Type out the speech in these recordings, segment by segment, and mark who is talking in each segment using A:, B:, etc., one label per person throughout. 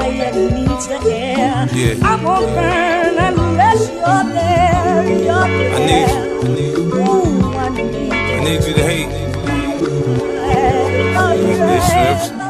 A: fire needs the air.
B: Yeah.
A: I won't burn unless you're there. You're there.
B: I need you. I need you.
A: Ooh, I need
B: I need you to hate.
A: you.
B: This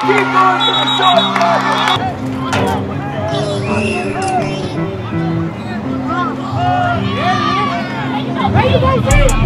B: keep on to the shore. Ready, guys, ready?